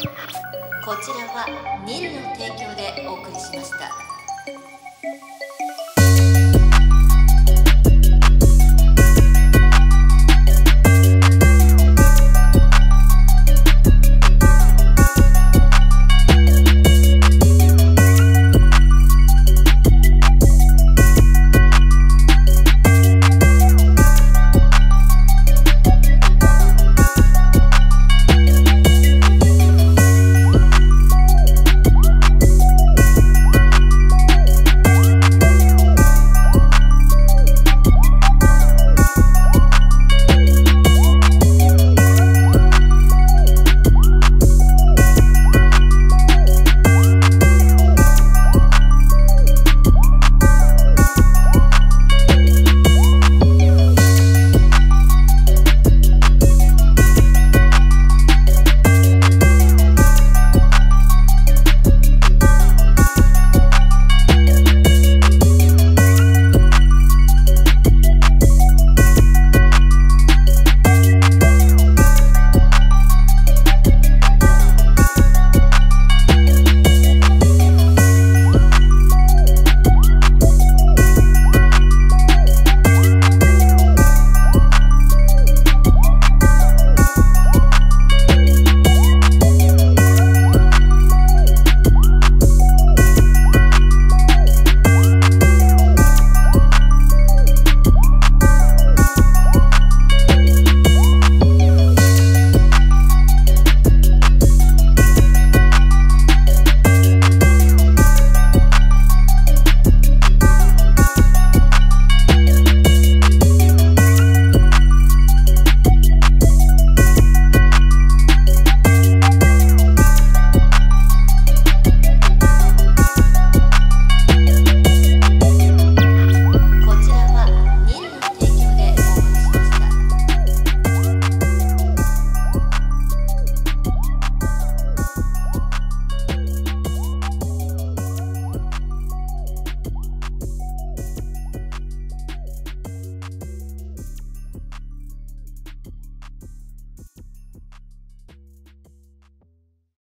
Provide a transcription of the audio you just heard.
こちらはニルの提供でお送りしました。